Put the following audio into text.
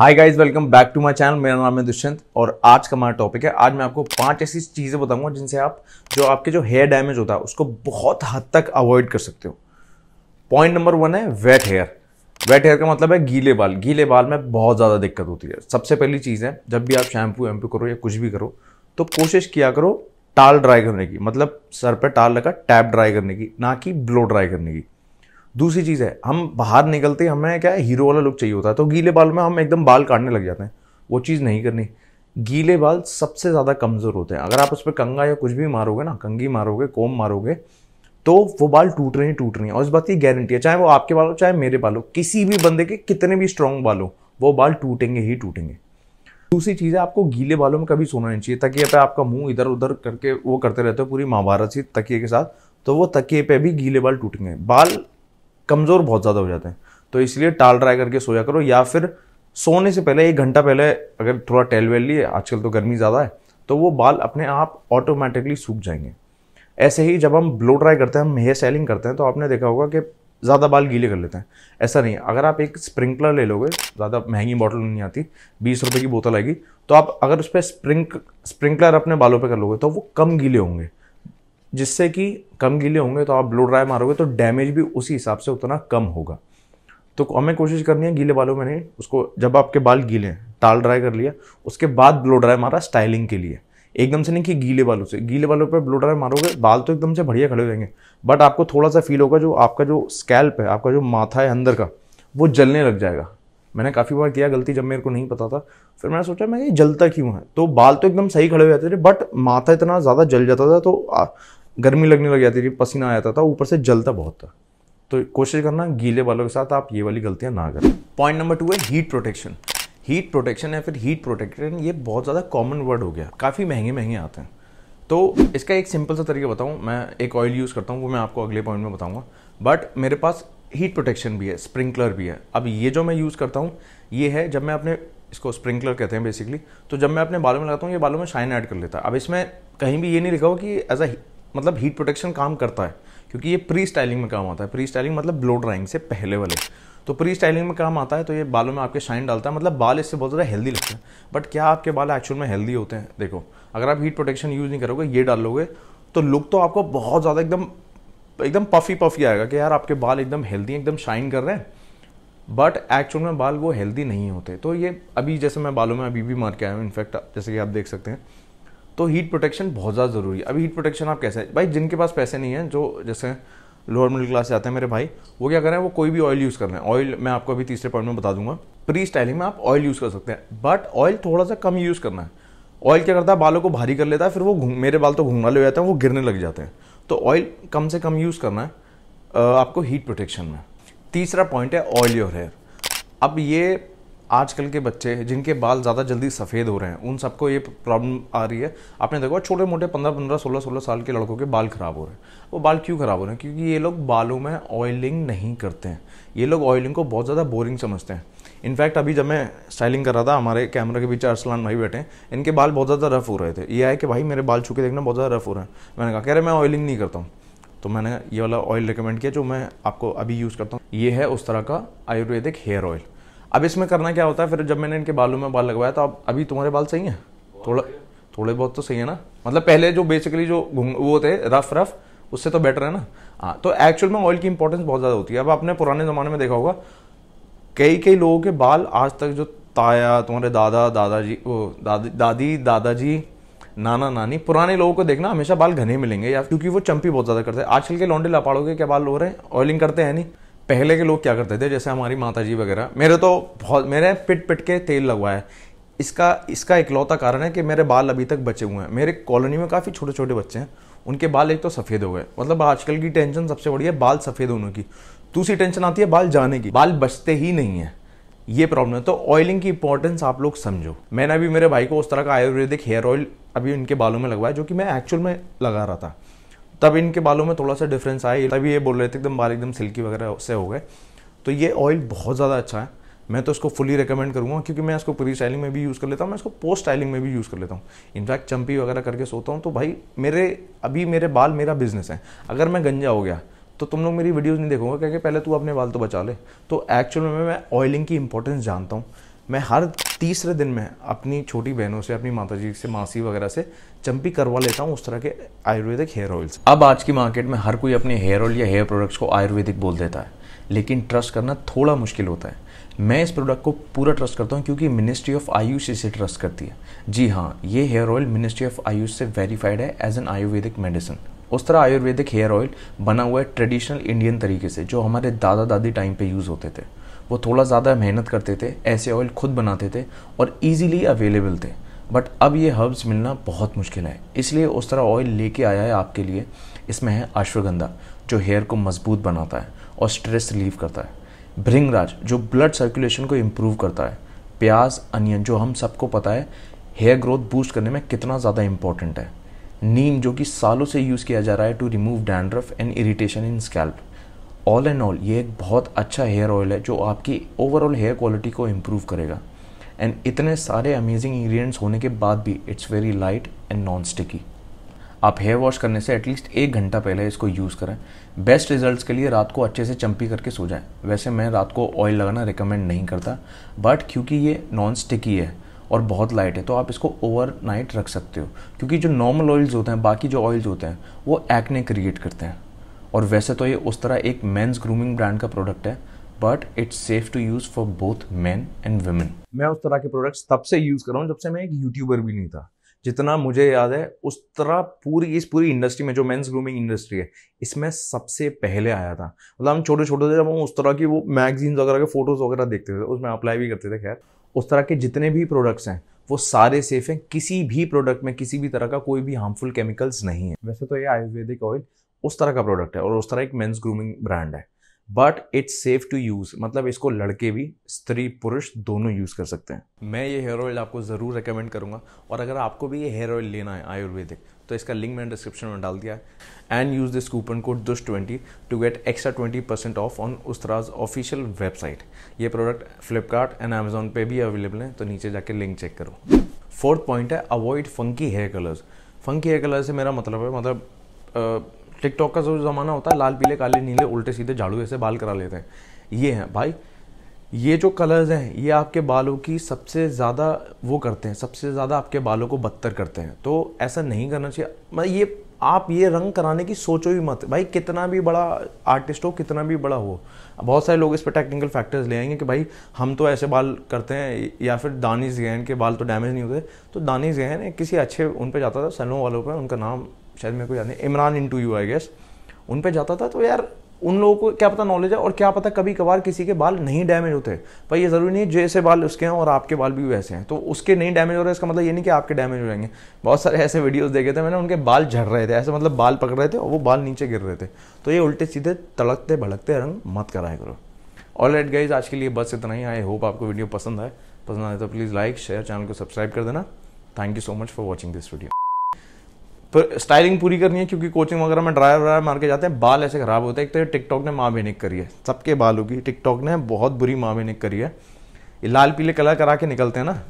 Hi guys welcome back to my channel मेरा नाम है दुष्यंत और आज का हमारा टॉपिक है। आज मैं आपको पाँच ऐसी चीज़ें बताऊँगा जिनसे आप, जो आपके जो हेयर डैमेज होता है, उसको बहुत हद तक अवॉइड कर सकते हो। पॉइंट नंबर वन है वेट हेयर वेट हेयर का मतलब है गीले बाल। गीले बाल में बहुत ज़्यादा दिक्कत होती है। सबसे पहली चीज़ है, जब भी आप शैम्पू वैम्पू करो या कुछ भी करो तो कोशिश किया करो टाल ड्राई करने की। मतलब सर पर टाल लगा टैप ड्राई करने की, ना कि ब्लो ड्राई करने की। दूसरी चीज़ है, हम बाहर निकलते हमें क्या है हीरो वाला लुक चाहिए होता है। तो गीले बाल में हम एकदम बाल काटने लग जाते हैं। वो चीज़ नहीं करनी। गीले बाल सबसे ज़्यादा कमज़ोर होते हैं। अगर आप उस पर कंगा या कुछ भी मारोगे ना, कंगी मारोगे, कोम मारोगे तो वो बाल टूट रहे हैं, टूट रहे हैं। और इस बात की गारंटी है, चाहे वो आपके बाल हो, चाहे मेरे बाल हो, किसी भी बंदे के कितने भी स्ट्रॉन्ग बाल हो, वो बाल टूटेंगे ही टूटेंगे। दूसरी चीज़ है, आपको गीले बालों में कभी सोना नहीं चाहिए। तकिए पे आपका मुँह इधर उधर करके वो करते रहते हो, पूरी महाभारत सी तकिए के साथ तो वो तकिए पे भी गीले बाल टूटेंगे। बाल कमज़ोर बहुत ज़्यादा हो जाते हैं। तो इसलिए टाल ट्राई करके सोया करो या फिर सोने से पहले, एक घंटा पहले अगर थोड़ा टेल वेल लिए, आजकल तो गर्मी ज़्यादा है तो वो बाल अपने आप ऑटोमेटिकली सूख जाएँगे। ऐसे ही जब हम ब्लो ड्राई करते हैं, हम हेयर सेलिंग करते हैं तो आपने देखा होगा कि ज़्यादा बाल गीले कर लेते हैं। ऐसा नहीं, अगर आप एक स्प्रिंकलर ले लोगे, ज़्यादा महँगी बॉटल नहीं आती, बीस रुपये की बोतल आएगी तो आप अगर उस पर स्प्रिंक स्प्रिंकलर अपने बालों पर कर लोगे तो वो कम गीले होंगे। जिससे कि कम गीले होंगे तो आप ब्लो ड्राई मारोगे तो डैमेज भी उसी हिसाब से उतना कम होगा। तो हमें कोशिश करनी है गीले बालों में नहीं, उसको जब आपके बाल गीले हैं टाल ड्राई कर लिया, उसके बाद ब्लो ड्राई मारा स्टाइलिंग के लिए। एकदम से नहीं कि गीले बालों से, गीले बालों पर ब्लो ड्राई मारोगे, बाल तो एकदम से बढ़िया खड़े हो जाएँगे। बट आपको थोड़ा सा फील होगा जो आपका जो स्कैल्प है, आपका जो माथा है अंदर का, वो जलने लग जाएगा। मैंने काफ़ी बार किया, गलती जब मेरे को नहीं पता था, फिर मैंने सोचा, मैं ये जलता क्यों है? तो बाल तो एकदम सही खड़े हो जाते थे बट माथा इतना ज़्यादा जल जाता था तो गर्मी लगने लग जाती थी, पसीना आ जाता था, ऊपर से जलता बहुत था। तो कोशिश करना, गीले बालों के साथ आप ये वाली गलतियाँ ना करें। पॉइंट नंबर टू है हीट प्रोटेक्शन हीट प्रोटेक्शन या फिर हीट प्रोटेक्शन ये बहुत ज़्यादा कॉमन वर्ड हो गया। काफ़ी महँगे महँगे आते हैं। तो इसका एक सिंपल सा तरीका बताऊँ, मैं एक ऑयल यूज़ करता हूँ, वो मैं आपको अगले पॉइंट में बताऊँगा। बट मेरे पास हीट प्रोटेक्शन भी है स्प्रिंकलर भी है। अब ये जो मैं यूज़ करता हूँ, ये है जब मैं अपने, इसको स्प्रिंकलर कहते हैं बेसिकली तो जब मैं अपने बालों में लगाता हूँ, ये बालों में शाइन ऐड कर लेता अब इसमें कहीं भी ये नहीं लिखा हो कि एज अ मतलब हीट प्रोटेक्शन काम करता है, क्योंकि ये प्री स्टाइलिंग में काम आता है। प्री स्टाइलिंग मतलब ब्लो ड्राइंग से पहले वाले। तो प्री स्टाइलिंग में काम आता है तो ये बालों में आपके शाइन डालता है। मतलब बाल इससे बहुत ज़्यादा हेल्दी लगते हैं। बट क्या आपके बाल एक्चुअल में हेल्दी होते हैं? देखो, अगर आप हीट प्रोटेक्शन यूज़ नहीं करोगे, ये डाल लोगे तो लुक तो आपको बहुत ज़्यादा एकदम एकदम पफी पफी आएगा कि यार आपके बाल एकदम हेल्दी एकदम शाइन कर रहे हैं। बट एक्चुअल में बाल वो हेल्दी नहीं होते। तो ये अभी जैसे मैं बालों में अभी भी मार के आया हूँ। इनफैक्ट जैसे कि आप देख सकते हैं तो हीट प्रोटेक्शन बहुत ज़्यादा ज़रूरी है। अभी हीट प्रोटेक्शन आप कैसे भाई, जिनके पास पैसे नहीं है, जो जैसे लोअर मिडिल क्लास से आते हैं मेरे भाई, वो क्या करें वो कोई भी ऑयल यूज़ कर रहे हैं। ऑयल मैं आपको अभी तीसरे पॉइंट में बता दूँगा। प्री स्टाइलिंग में आप ऑयल यूज़ कर सकते हैं बट ऑयल थोड़ा सा कम यूज़ करना है। ऑयल क्या करता है, बालों को भारी कर लेता है, फिर वो मेरे बाल तो घूमना ले जाते हैं, वो गिरने लग जाते हैं। तो ऑयल कम से कम यूज़ करना है आपको हीट प्रोटेक्शन में। तीसरा पॉइंट है ऑयल योर हेयर अब ये आजकल के बच्चे जिनके बाल ज़्यादा जल्दी सफ़ेद हो रहे हैं, उन सबको ये प्रॉब्लम आ रही है। आपने देखा छोटे मोटे पंद्रह पंद्रह सोलह सोलह साल के लड़कों के बाल ख़राब हो रहे हैं। वो बाल क्यों ख़राब हो रहे हैं? क्योंकि ये लोग बालों में ऑयलिंग नहीं करते हैं। ये लोग ऑयलिंग को बहुत ज़्यादा बोरिंग समझते हैं। इनफैक्ट अभी जब मैं स्टाइलिंग कर रहा था, हमारे कैमरे के पीछे अरसलान भाई बैठे इनके बाल बहुत ज़्यादा रफ हो रहे थे। ये है कि भाई, मेरे बाल छुके देखना बहुत ज़्यादा रफ हो रहे हैं। मैंने कहा, कह रहे मैं ऑयलिंग नहीं करता हूँ। तो मैंने ये वाला ऑयल रिकमेंड किया, जो मैं आपको अभी यूज़ करता हूँ। ये है उस तरह का आयुर्वेदिक हेयर ऑयल अब इसमें करना क्या होता है? फिर जब मैंने इनके बालों में बाल लगवाया तो अब अभी तुम्हारे बाल सही हैं? थोड़ा थोड़े बहुत तो सही है ना? मतलब पहले जो बेसिकली जो वो थे रफ रफ उससे तो बेटर है ना? हाँ तो एक्चुअल में ऑयल की इंपॉर्टेंस बहुत ज़्यादा होती है। अब आपने पुराने ज़माने में देखा होगा कई कई लोगों के बाल आज तक जो ताया, तुम्हारे दादा, दादाजी, वो दादी दादी, दादाजी, नाना, नानी, पुराने लोगों को देखना हमेशा बाल घने मिलेंगे, या क्योंकि वो चंपी बहुत ज़्यादा करते हैं। आजकल के लौंडे लापाड़ों के क्या बाल हो रहे हैं? ऑयलिंग करते हैं नहीं? पहले के लोग क्या करते थे, जैसे हमारी माता जी वगैरह, मेरे तो बहुत, मेरे पिट पिट के तेल लगवाया है। इसका इसका इकलौता कारण है कि मेरे बाल अभी तक बचे हुए हैं। मेरे कॉलोनी में काफ़ी छोटे छोटे बच्चे हैं। उनके बाल एक तो सफ़ेद हो गए। मतलब आजकल की टेंशन सबसे बड़ी है बाल सफ़ेद होने की। दूसरी टेंशन आती है बाल जाने की। बाल बचते ही नहीं है। ये प्रॉब्लम है। तो ऑयलिंग की इंपॉर्टेंस आप लोग समझो। मैंने अभी मेरे भाई को उस तरह का आयुर्वेदिक हेयर ऑयल अभी उनके बालों में लगवाया, जो कि मैं एक्चुअल में लगा रहा था। तब इनके बालों में थोड़ा सा डिफरेंस आया। तभी ये बोल रहे थे, एकदम बाल एकदम सिल्की वगैरह से हो गए। तो ये ऑयल बहुत ज़्यादा अच्छा है। मैं तो इसको फुली रिकमेंड करूँगा, क्योंकि मैं इसको प्री स्टाइलिंग में भी यूज़ कर लेता हूँ, मैं इसको पोस्ट स्टाइलिंग में भी यूज़ कर लेता हूँ। इनफैक्ट चंपी वगैरह करके सोता हूँ तो भाई मेरे, अभी मेरे बाल मेरा बिज़नेस है। अगर मैं गंजा हो गया तो तुम लोग मेरी वीडियोज़ नहीं देखोगे क्योंकि पहले तू अपने बाल तो बचा ले। तो एक्चुअल में मैं ऑयलिंग की इंपॉर्टेंस जानता हूँ। मैं हर तीसरे दिन में अपनी छोटी बहनों से, अपनी माता जी से, मासी वगैरह से चंपी करवा लेता हूँ उस तरह के आयुर्वेदिक हेयर ऑयल्स अब आज की मार्केट में हर कोई अपने हेयर ऑयल या हेयर प्रोडक्ट्स को आयुर्वेदिक बोल देता है, लेकिन ट्रस्ट करना थोड़ा मुश्किल होता है। मैं इस प्रोडक्ट को पूरा ट्रस्ट करता हूँ क्योंकि मिनिस्ट्री ऑफ़ आयुष इसे ट्रस्ट करती है। जी हाँ ये hair oil ministry of Ayush से वेरीफाइड है एज एन आयुर्वेदिक मेडिसिन उस तरह आयुर्वेदिक हेयर ऑयल बना हुआ है ट्रेडिशनल इंडियन तरीके से, जो हमारे दादा दादी टाइम पे यूज़ होते थे। वो थोड़ा ज़्यादा मेहनत करते थे, ऐसे ऑयल खुद बनाते थे और ईजीली अवेलेबल थे। बट अब ये हर्ब्स मिलना बहुत मुश्किल है। इसलिए उस तरह ऑयल लेके आया है आपके लिए। इसमें है अश्वगंधा, जो हेयर को मज़बूत बनाता है और स्ट्रेस रिलीव करता है। भृंगराज, जो ब्लड सर्कुलेशन को इम्प्रूव करता है। प्याज अनियन जो हम सबको पता है हेयर ग्रोथ बूस्ट करने में कितना ज़्यादा इंपॉर्टेंट है। नीम, जो कि सालों से यूज़ किया जा रहा है to remove dandruff and irritation in scalp all and all ये एक बहुत अच्छा हेयर ऑयल है जो आपकी ओवरऑल हेयर क्वालिटी को इम्प्रूव करेगा। एंड इतने सारे अमेजिंग इंग्रेडिएंट्स होने के बाद भी it's very light and non sticky आप हेयर वॉश करने से एटलीस्ट एक घंटा पहले इसको यूज़ करें। बेस्ट रिजल्ट्स के लिए रात को अच्छे से चंपी करके सो जाए। वैसे मैं रात को ऑयल लगाना रिकमेंड नहीं करता बट क्योंकि ये नॉन स्टिकी है और बहुत लाइट है तो आप इसको ओवर नाइट रख सकते हो। क्योंकि जो नॉर्मल ऑयल्स होते हैं, बाकी जो ऑयल्स होते हैं, वो एक्ने क्रिएट करते हैं। और वैसे तो ये उस तरह एक मेंस ग्रूमिंग ब्रांड का प्रोडक्ट है but it's safe to use for both man and women मैं उस तरह के प्रोडक्ट्स तब से यूज़ कर रहा हूँ जब से मैं एक यूट्यूबर भी नहीं था। जितना मुझे याद है, उस तरह पूरी, इस पूरी इंडस्ट्री में जो मेंस ग्रूमिंग इंडस्ट्री है, इसमें सबसे पहले आया था। मतलब हम छोटे छोटे थे, जब हम उस तरह की वो मैगजीन्स वगैरह के फ़ोटोज़ वगैरह देखते थे, उसमें अप्लाई भी करते थे, खैर। उस तरह के जितने भी प्रोडक्ट्स हैं, वो सारे सेफ़ हैं, किसी भी प्रोडक्ट में किसी भी तरह का कोई भी हार्मफुल केमिकल्स नहीं है। वैसे तो ये आयुर्वेदिक ऑयल उस तरह का प्रोडक्ट है और उस तरह एक मेंस ग्रूमिंग ब्रांड है। But it's safe to use मतलब इसको लड़के भी, स्त्री, पुरुष दोनों यूज़ कर सकते हैं। मैं ये हेयर ऑयल आपको ज़रूर रिकमेंड करूँगा और अगर आपको भी ये हेयर ऑयल लेना है, आयुर्वेदिक तो इसका लिंक मैंने डिस्क्रिप्शन में डाल दिया है। And use this coupon code दुश twenty to get extra twenty percent off on Ustraa's official website ये प्रोडक्ट फ्लिपकार्ट एंड अमेजोन पे भी अवेलेबल है तो नीचे जाके लिंक चेक करो। फोर्थ पॉइंट है avoid funky hair colours funky hair colour से मेरा मतलब है मतलब टिकटॉक का जो ज़माना होता है, लाल, पीले, काले, नीले, उल्टे, सीधे झाड़ू ऐसे बाल करा लेते हैं। ये हैं भाई, ये जो कलर्स हैं, ये आपके बालों की सबसे ज़्यादा वो करते हैं, सबसे ज़्यादा आपके बालों को बदतर करते हैं। तो ऐसा नहीं करना चाहिए। मैं ये, आप ये रंग कराने की सोचो ही मत। भाई, कितना भी बड़ा आर्टिस्ट हो, कितना भी बड़ा हो, बहुत सारे लोग इस पर टेक्निकल फैक्टर्स ले आएँगे कि भाई, हम तो ऐसे बाल करते हैं, या फिर दानिश गहन के बाल तो डैमेज नहीं होते। तो दानिश गहन किसी अच्छे उन पर जाता था सलों वालों पर उनका नाम शायद मेरे को याद नहीं। Imran into you I guess उन पर जाता था तो यार, उन लोगों को क्या पता नॉलेज है और क्या पता कभी कभार किसी के बाल नहीं डैमेज होते। पर ये ज़रूरी नहीं है जैसे बाल उसके हैं और आपके बाल भी वैसे हैं। तो उसके नहीं डैमेज हो रहे, इसका मतलब ये नहीं कि आपके डैमेज हो जाएँगे। बहुत सारे ऐसे वीडियोस देखे थे मैंने, उनके बाल झड़ रहे थे। ऐसे मतलब बाल पकड़ रहे थे और वो बाल नीचे गिर रहे थे। तो ये उल्टे सीधे तड़कते भड़कते रंग मत कराए करो। ऑल राइट गाइज़ आज के लिए बस इतना ही। आई होप आपको वीडियो पसंद आए। पसंद आए तो प्लीज़ लाइक शेयर चैनल को सब्सक्राइब कर देना। Thank you so much for watching this video styling पूरी करनी है क्योंकि कोचिंग वगैरह में ड्रायर व्रायर मार के जाते हैं, बाल ऐसे खराब होते हैं। एक तो टिकटॉक ने माँ बेनिक करी है, सबके बालों की। टिकटॉक ने बहुत बुरी माँ बेनिक करी है। ये लाल पीले कलर करा के निकलते हैं ना।